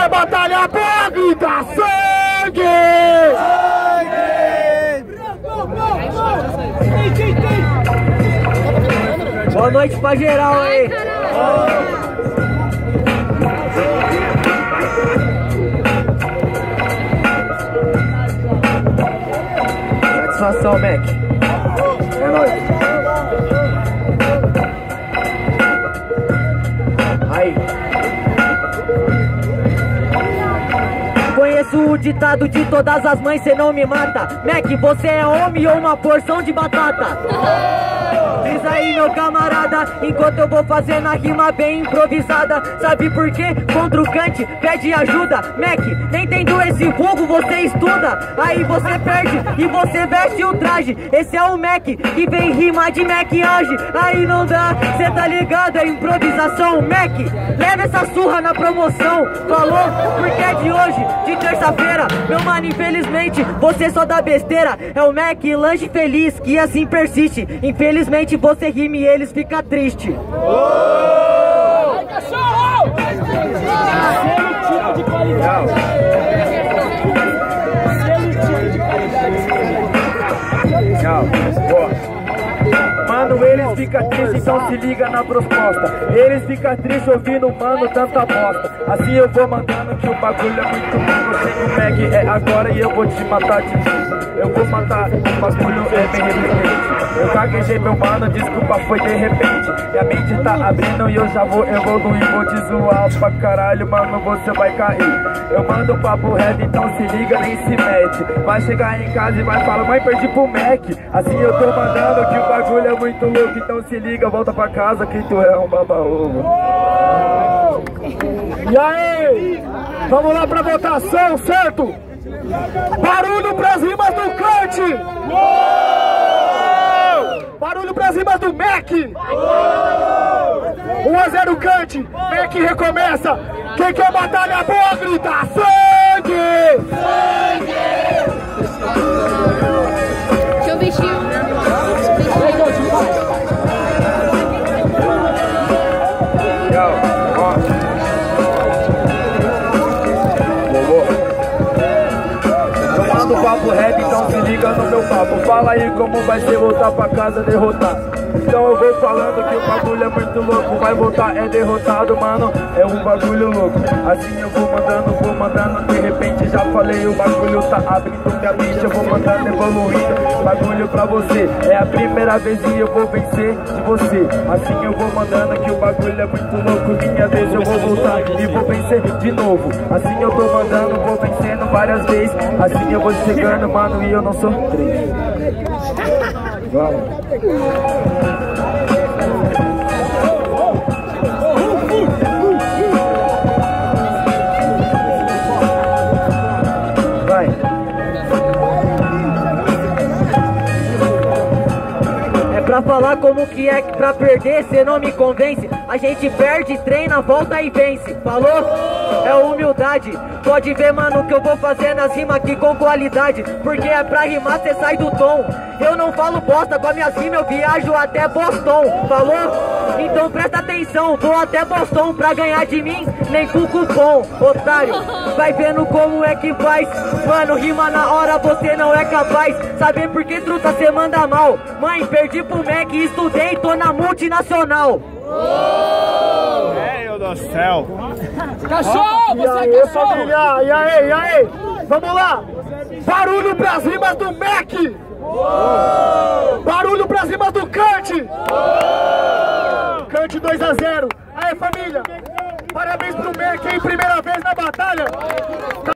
quer batalha boa, grita sangue! Boa noite pra geral aí. Satisfação, Mac. É nóis. O ditado de todas as mães, cê não me mata. Mac, você é homem ou uma porção de batata? Diz aí, meu camarada, enquanto eu vou fazendo a rima bem improvisada. Sabe por quê? Contra o Kant, pede ajuda. Mac, nem tendo esse vulgo, você estuda. Aí você perde e você veste o traje. Esse é o Mac, que vem rimar de maquiagem. Aí não dá, cê tá ligado, é improvisação. Mac, leva essa surra na promoção. Falou? Porque é de hoje, de terça-feira. Meu mano, infelizmente, você só dá besteira. É o Mac, lanche feliz, que assim persiste. Infelizmente, você rime e eles fica triste. Tchau. Boa. Mano, eles ficam tristes, então se liga na proposta. Eles ficam tristes ouvindo, mano, tanta bosta. Assim eu vou mandando que o bagulho é muito louco. Sem o Mac é agora e eu vou te matar de novo. Eu vou matar, o bagulho é bem resistente. Eu gaguejei meu mano, desculpa, foi de repente. Minha mente tá abrindo e eu já vou evoluir. Vou te zoar pra caralho, mano, você vai cair. Eu mando papo reto, então se liga, nem se mete. Vai chegar em casa e vai falar, mãe, perdi pro Mac. Assim eu tô mandando que é muito louco. Então se liga, volta pra casa que tu é um baba-ovo. E aí? Vamos lá pra votação, certo? Barulho pras rimas do Kant! Barulho pras rimas do Mac! 1 a 0 Kant, Mac recomeça! Quem quer batalha boa, grita sangue! Eu mando papo rap, então se liga no meu papo. Fala aí como vai ser voltar pra casa derrotar. Então eu vou falando que o bagulho é muito louco. Vai voltar, é derrotado, mano. É um bagulho louco. Assim eu vou mandando, vou mandando. Já falei, o bagulho tá abrindo minha mente. Eu vou mandando, evoluindo. Bagulho pra você. É a primeira vez e eu vou vencer de você. Assim eu vou mandando que o bagulho é muito louco. Minha vez eu vou voltar e vou vencer de novo. Assim eu tô mandando, vou vencendo várias vezes. Assim eu vou chegando, mano, e eu não sou triste. Vamos. Pra falar como que é que pra perder cê não me convence A gente perde, treina, volta e vence Falou? É humildade. Pode ver, mano, que eu vou fazer nas rimas aqui com qualidade. Porque é pra rimar, cê sai do tom. Eu não falo bosta, com as minhas rimas eu viajo até Boston. Falou? Então presta atenção, vou até Boston pra ganhar de mim Nem com cupom, otário. Vai vendo como é que faz. Mano, rima na hora, você não é capaz. Saber por que truta cê manda mal. Mãe, perdi pro Mac, estudei, tô na multinacional. Meu do céu. Cachorro, você é aí, cachorro. família? E aí, e aí? Vamos lá! Barulho pras rimas do Mac! Barulho pras rimas do Kant! Kant 2 a 0 Aí, família! Parabéns pro Mac, hein? Primeira vez na batalha!